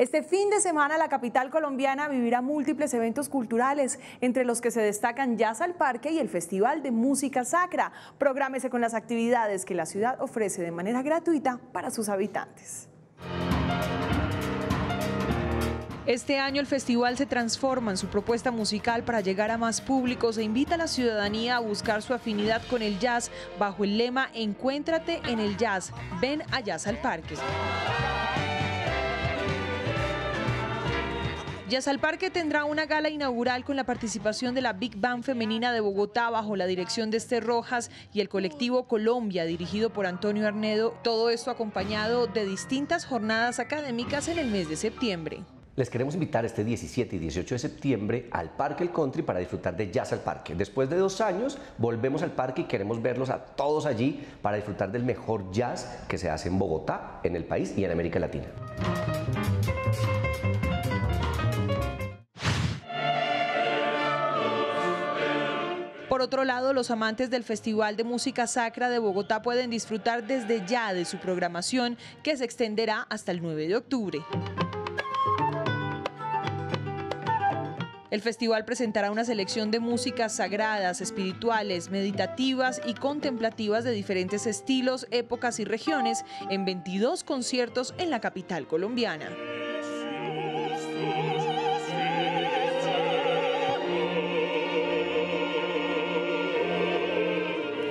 Este fin de semana la capital colombiana vivirá múltiples eventos culturales, entre los que se destacan Jazz al Parque y el Festival de Música Sacra. Prográmese con las actividades que la ciudad ofrece de manera gratuita para sus habitantes. Este año el festival se transforma en su propuesta musical para llegar a más públicos e invita a la ciudadanía a buscar su afinidad con el jazz bajo el lema Encuéntrate en el jazz, ven a Jazz al Parque. Jazz al Parque tendrá una gala inaugural con la participación de la Big Band femenina de Bogotá bajo la dirección de Esther Rojas y el colectivo Colombia dirigido por Antonio Arnedo, todo esto acompañado de distintas jornadas académicas en el mes de septiembre. Les queremos invitar este 17 y 18 de septiembre al Parque El Country para disfrutar de Jazz al Parque. Después de dos años volvemos al parque y queremos verlos a todos allí para disfrutar del mejor jazz que se hace en Bogotá, en el país y en América Latina. Por otro lado, los amantes del Festival de Música Sacra de Bogotá pueden disfrutar desde ya de su programación que se extenderá hasta el 9 de octubre. El festival presentará una selección de músicas sagradas, espirituales, meditativas y contemplativas de diferentes estilos, épocas y regiones en 22 conciertos en la capital colombiana.